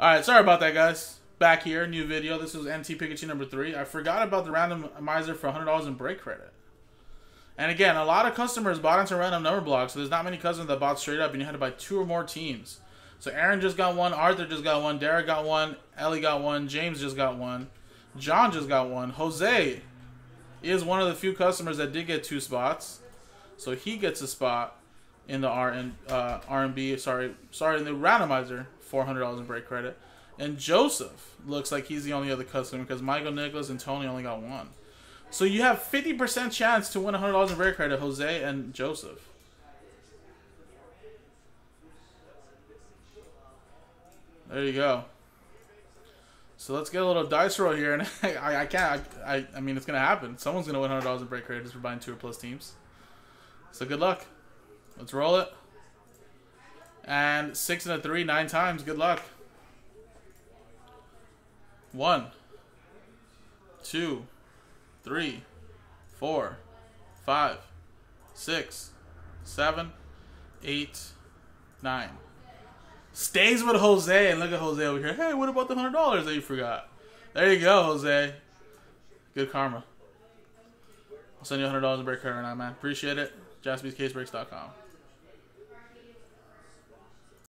Alright, sorry about that, guys. Back here, new video. This is NT Pikachu number three. I forgot about the randomizer for $100 in break credit. And again, a lot of customers bought into random number blocks, so there's not many customers that bought straight up, and you had to buy two or more teams. So Aaron just got one, Arthur just got one, Derek got one, Ellie got one, James just got one, John just got one, Jose is one of the few customers that did get two spots, so he gets a spot in the R and uh, R and B. Sorry, sorry, in the randomizer, four hundred dollars in break credit. And Joseph looks like he's the only other customer because Michael Nicholas and Tony only got one. So you have fifty percent chance to win hundred dollars in break credit, Jose and Joseph. There you go. So let's get a little dice roll here, and I, I can't. I, I, I mean, it's gonna happen. Someone's gonna win hundred dollars in break credit just for buying two or plus teams. So good luck. Let's roll it. And six and a three, nine times. Good luck. One, two, three, four, five, six, seven, eight, nine. Stays with Jose, and look at Jose over here. Hey, what about the hundred dollars that you forgot? There you go, Jose. Good karma. I'll send you hundred dollars in break credit right now, man. Appreciate it. JaspysCaseBreaks.com.